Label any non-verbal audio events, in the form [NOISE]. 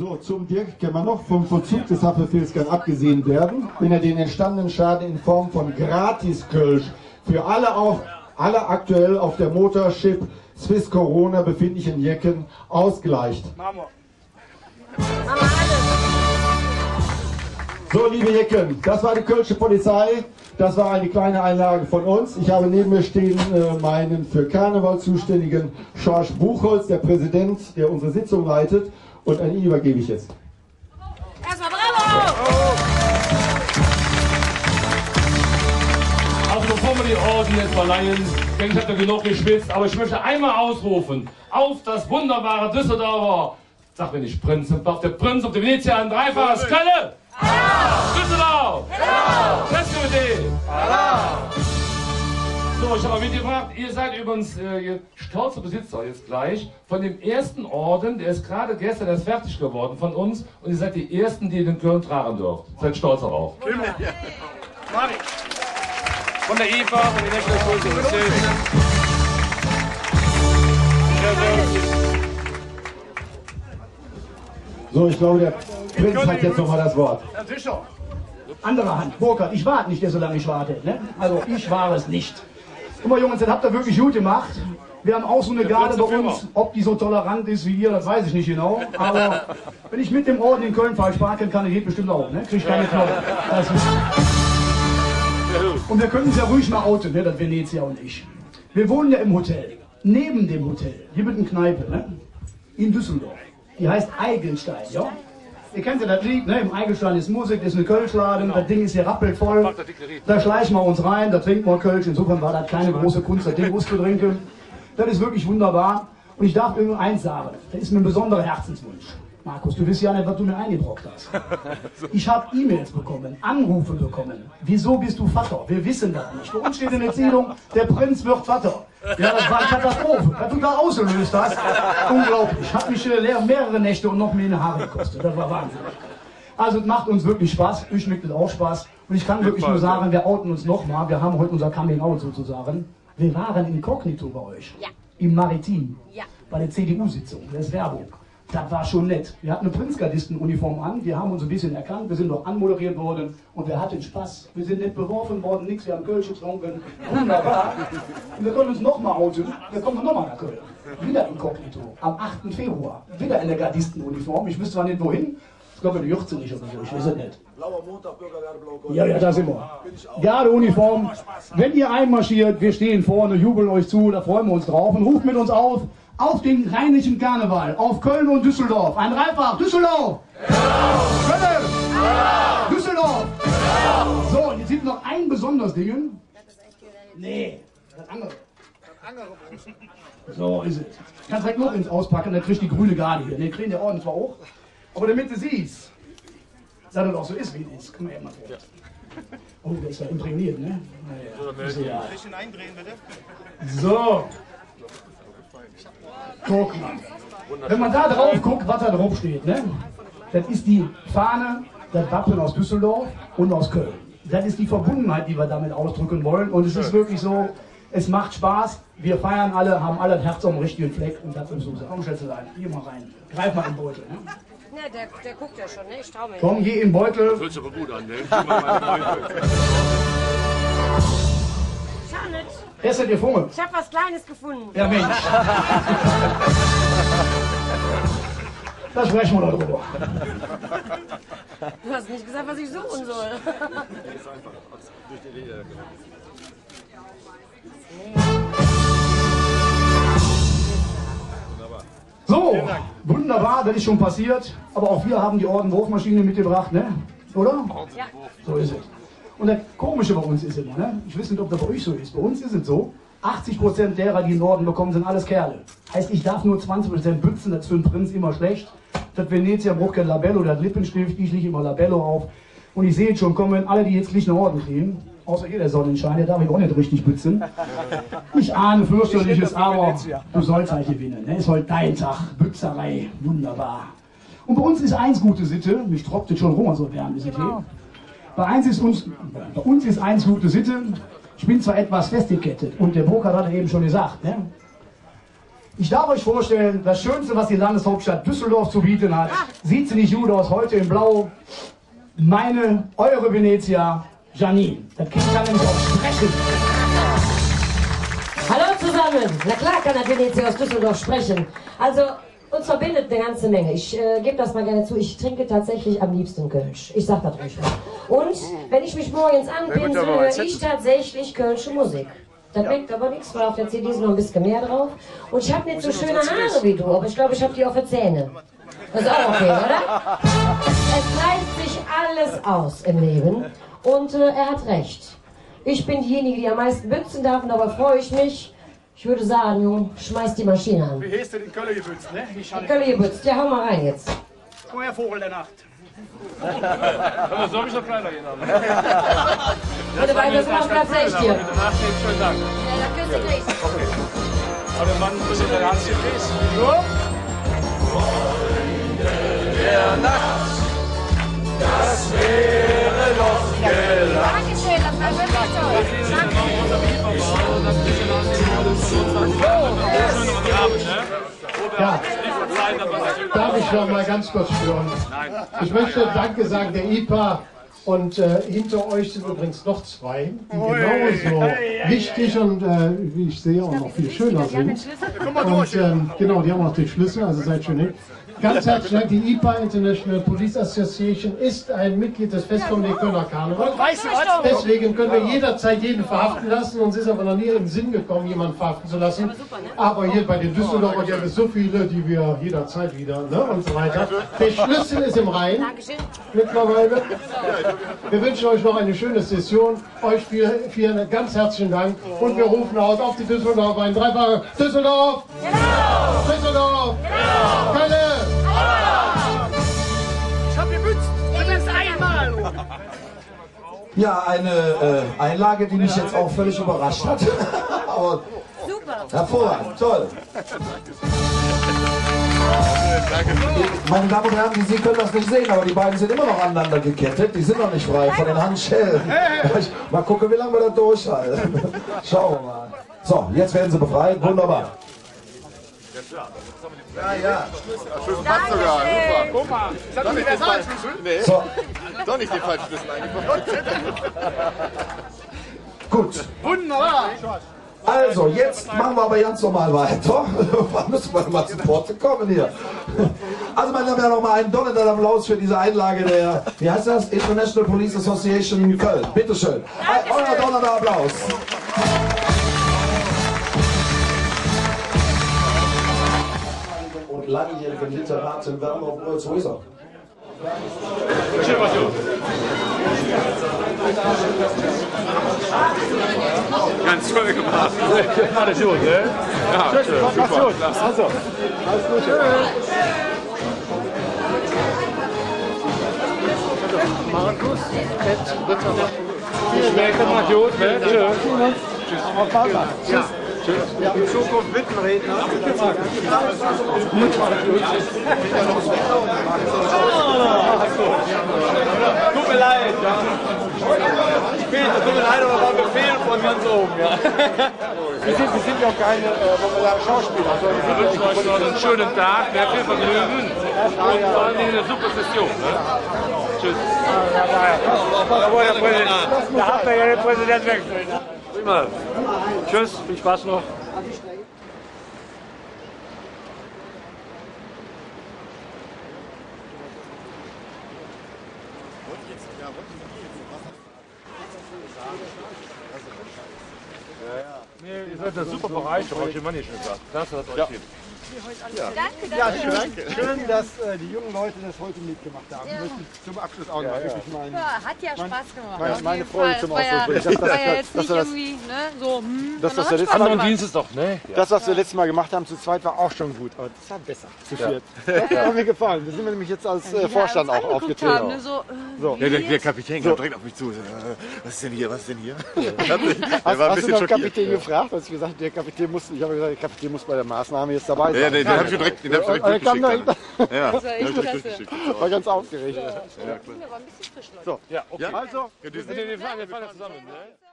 So, zum Dirk kann man noch vom Verzug des Haferfilzkern abgesehen werden, wenn er den entstandenen Schaden in Form von Gratis-Kölsch für alle, auf, alle aktuell auf der Motorship Swiss Corona befindlichen Jecken ausgleicht. So, liebe Jecken, das war die Kölsche Polizei. Das war eine kleine Einlage von uns. Ich habe neben mir stehen äh, meinen für Karneval zuständigen Schorsch Buchholz, der Präsident, der unsere Sitzung leitet. Und an ihn übergebe ich jetzt. Erstmal bravo! Also bevor wir die Orden jetzt verleihen, ich denke, ich habe genug geschwitzt, aber ich möchte einmal ausrufen auf das wunderbare Düsseldorfer, sag mir nicht Prinz, auf der Prinz auf der Venezia ein dreifaches Kölle! Düsseldorf! Festgemeinde! So, ich habe mal mitgebracht, ihr seid übrigens äh, stolzer Besitzer jetzt gleich von dem ersten Orden, der ist gerade gestern erst fertig geworden von uns und ihr seid die Ersten, die den Köln tragen dürft. Seid stolz darauf. Mari. Von der IFA, von der National Social Association. So, ich glaube, der Prinz hat jetzt nochmal das Wort. Herr Fischer. Andere Hand, Burkhard, ich warte nicht, der so lange ich warte. Ne? Also ich war es nicht. Guck mal Jungs, das habt ihr wirklich gut gemacht. Wir haben auch so eine Garde bei uns. Ob die so tolerant ist wie ihr, das weiß ich nicht genau. Aber wenn ich mit dem Orden in Köln fahre, sparkeln kann, geht bestimmt auch. Ne? Krieg ich keine Knochen. Und wir können uns ja ruhig mal outen, ne? das Venezia und ich. Wir wohnen ja im Hotel. Neben dem Hotel. Hier mit einer Kneipe. Ne? In Düsseldorf. Die heißt Eigelstein, ja? Ihr kennt ja das Lied, ne? Im Eigelstein ist Musik, das ist eine Kölschladen, das Ding ist hier rappelvoll. Da schleichen wir uns rein, da trinken wir Kölsch. Insofern war das keine große Kunst, das Ding auszutrinken. Das ist wirklich wunderbar. Und ich darf irgendwie eins sagen, das ist mir ein besonderer Herzenswunsch. Markus, du weißt ja nicht, was du mir eingebrockt hast. [LAUGHS] Ich habe E-Mails bekommen, Anrufe bekommen. Wieso bist du Vater? Wir wissen das nicht. Bei uns steht in der Erzählung, der Prinz wird Vater. Ja, das war eine Katastrophe. Was du da ausgelöst hast, unglaublich. Hat mich äh, leer- mehrere Nächte und noch mehr in die Haare gekostet. Das war Wahnsinn. Also es macht uns wirklich Spaß. Ich schmeckt es auch Spaß. Und ich kann wirklich nur sagen, wir outen uns nochmal. Wir haben heute unser Coming Out sozusagen. Wir waren inkognito bei euch. Ja. Im Maritim. Ja. Bei der CDU-Sitzung. Das ist Werbung. Das war schon nett. Wir hatten eine Prinzgardistenuniform an. Wir haben uns ein bisschen erkannt. Wir sind noch anmoderiert worden. Und wir hatten Spaß. Wir sind nicht beworfen worden. Nichts. Wir haben Kölsch getrunken. Wunderbar. Und wir können uns nochmal outen. Wir kommen nochmal nach Köln. Wieder inkognito. Am 8. Februar. Wieder in der Gardistenuniform. Ich wüsste zwar nicht wohin. Ich glaube, die Jürze nicht oder so. Ich weiß es nicht. Blauer Montag, Bürgerwehr, Blau-Gold. Ja, ja, da sind wir. Gardeuniform. Wenn ihr einmarschiert, wir stehen vorne, jubeln euch zu, da freuen wir uns drauf und ruft mit uns auf auf den rheinischen Karneval, auf Köln und Düsseldorf. Ein Dreifach, Düsseldorf! Köln! Düsseldorf! So, und jetzt gibt noch ein besonderes Ding. Nee, das andere. So ist es. Kannst direkt noch ins Auspacken, dann kriegst du die grüne Garde hier. Ne, kriegen der Orden zwar auch, aber damit du siehst, dass das auch so ist, wie es ist. Komm mal her, mal vor. Oh, der ist ja imprägniert, ne? Naja, ist egal. Bisschen eindrehen, bitte. So. Guck mal. Wenn man da drauf guckt, was da drauf steht, ne? Das ist die Fahne, das Wappen aus Düsseldorf und aus Köln. Das ist die Verbundenheit, die wir damit ausdrücken wollen. Und es ist wirklich so, es macht Spaß. Wir feiern alle, haben alle das Herz am richtigen Fleck. Und das ist so. Komm, Schätzelein, hier mal rein. Greif mal in den Beutel. Ne? Ne, der, der guckt ja schon, ne? Ich trau mir. Komm, geh in den Beutel. Fühlt sich aber gut an, ne? Gib mal meine Freunde. Janet, Esset ihr Funge. ich hab was Kleines gefunden. Ja, Mensch. Da sprechen wir darüber. Du hast nicht gesagt, was ich suchen soll. So, wunderbar, das ist schon passiert. Aber auch wir haben die Ordenwurfmaschine mitgebracht, ne? Oder? Ja. So ist es. Und das Komische bei uns ist immer, ne? Ich weiß nicht, ob das bei euch so ist. Bei uns ist es so, 80% derer, die einen Orden bekommen, sind alles Kerle. Heißt, ich darf nur 20% bützen, das ist für einen Prinz immer schlecht. Das Venezia braucht kein Labello, das Lippenstift, ich lege immer Labello auf. Und ich sehe jetzt schon kommen, alle, die jetzt gleich einen Orden kriegen, außer ihr, der Sonnenschein, der darf ich auch nicht richtig bützen. Ich ahne fürchterliches, aber du sollst halt gewinnen. Ne? Ist heute dein Tag, Bützerei, wunderbar. Und bei uns ist eins gute Sitte, mich tropft jetzt schon rum, so wärm ist es hier. Bei, eins ist uns, bei uns ist eins gute Sitte, ich bin zwar etwas festgekettet und der Burkhard hat eben schon gesagt, ne? Ich darf euch vorstellen, das Schönste, was die Landeshauptstadt Düsseldorf zu bieten hat, sieht sie nicht gut aus, heute in Blau. Meine, eure Venezia, Janine. Das Kind kann nämlich auch sprechen. Hallo zusammen. Na klar kann der Venezia aus Düsseldorf sprechen. Also, uns verbindet eine ganze Menge. Ich äh, gebe das mal gerne zu. Ich trinke tatsächlich am liebsten Kölsch. Ich sag das ruhig mal. Und wenn ich mich morgens anpinsel, höre ich tatsächlich Kölsche Musik. Das merkt aber nichts, weil auf der CD ist noch ein bisschen mehr drauf. Und ich habe nicht so schöne Haare wie du, aber ich glaube, ich habe die auf den Zähnen. Das ist auch okay, oder? [LAUGHS] Es gleicht sich alles aus im Leben. Und äh, er hat recht. Ich bin diejenige, die am meisten bützen darf, und dabei freue ich mich. Ich würde sagen, Junge, schmeiß die Maschine an. Wie heißt du den Kölle gewürzt, ne? Die Schale. Kölle gebützt, ja, hau mal rein jetzt. Komm her, Vogel der Nacht. Aber so habe ich noch kleiner genommen. Bitte weiter, das macht Platz echt hier. Danach schönen Dank. Ja, da küsst du dich. Aber der Mann ist in der Hand gefräst. Dankeschön, das war wirklich toll. Ja. Darf ich noch mal ganz kurz stören? Ich möchte Danke sagen der IPA und äh, hinter euch sind übrigens noch zwei, die genauso wichtig und äh, wie ich sehe auch noch viel schöner sind. Und ähm, genau, die haben auch die Schlüssel, also seid schön hin. Ganz herzlichen Dank. Die IPA International Police Association ist ein Mitglied des Festkommenden Kölner Karneval. Weißt du was? Deswegen können wir jederzeit jeden verhaften lassen. Uns ist aber noch nie in den Sinn gekommen, jemanden verhaften zu lassen. Aber hier bei den Düsseldorfer gibt es so viele, die wir jederzeit wieder ne, und so weiter. Der Schlüssel ist im Rhein Dankeschön. mittlerweile. Wir wünschen euch noch eine schöne Session. Euch vier ganz herzlichen Dank. Und wir rufen aus auf die Düsseldorfer ein. Dreifache Düsseldorf! Düsseldorf! Kölle! Ich hab gewürzt. Übrigens einmal. Ja, eine äh, Einlage, die mich jetzt auch völlig überrascht hat. [LAUGHS] Aber Super. hervorragend, toll. Meine Damen und Herren, Sie können das nicht sehen, aber die beiden sind immer noch aneinander gekettet. Die sind noch nicht frei von den Handschellen. Mal gucken, wie lange wir das durchhalten. Schauen wir mal. So, jetzt werden sie befreit. Wunderbar. Dankeschön. Guck mal, ist das Universalschlüssel? So, Doch nicht den falschen Schlüssel eingebaut. gut. Wunderbar. Also, jetzt machen wir aber ganz normal weiter. Wann müssen wir mal zu Porte kommen hier? Also, meine Damen und Herren, nochmal einen donnernden Applaus für diese Einlage der, wie heißt das? International Police Association Köln. Bitteschön. Ein, euer donnernder Applaus. Und langjährigen Literaten Werner Brötz-Häuser. Schön, was. Ganz toll gemacht. Alles gut, ne? Ja, schön, super. Also, schmeckt mal gut, ne? Schön. In Zukunft Wittenredner. Tut mir leid, ja. Peter, tut mir leid, aber war Befehl von ganz oben, ja. [LAUGHS] Wir sind, wir sind ja auch keine äh, Schauspieler. Wir wünschen euch noch einen schönen Tag, mehr viel Vergnügen und vor Dingen eine super Session. Ne? Tschüss. Da hat er ja den Präsident wechseln. Prima. Tschüss, viel Spaß noch. Nee, ihr seid eine super Bereicherung, ich immer nicht gesagt. Das hat euch lieb. Danke, Ja, danke. schön, schön, dass äh, die jungen Leute das heute mitgemacht haben. Möchte zum Abschluss auch noch wirklich meinen, Ja, hat ja Spaß gemacht. meine, Auf meine Freude zum ja- Ausdruck bringen. Das, War ja das, jetzt das, nicht irgendwie, ne, so, hm, Das, was wir letztes Mal- gemacht. Dienst ist doch, ne? das, was wir letztes Mal gemacht haben, zu zweit war auch schon gut. Aber das war besser, zu viert. Das hat mir gefallen. Da sind wir nämlich jetzt als äh, Vorstand auch aufgetreten. haben, ne, so, äh, So. Ja, der- jetzt? Kapitän kam direkt auf mich zu. Was ist denn hier? Was ist denn hier? [LAUGHS] Der Hast, du noch. Kapitän gefragt? Hast du gesagt, der Kapitän muss, ich habe gesagt, der Kapitän muss bei der Maßnahme jetzt dabei sein. Ja, den, den hab ich direkt, den hab ich direkt kam da dann. Ja, Das war echt den klasse. war ganz aufgeregt. Aber ein bisschen frisch, Leute. So, Ja, okay. also, Wir fahren wir fahren jetzt zusammen, ne?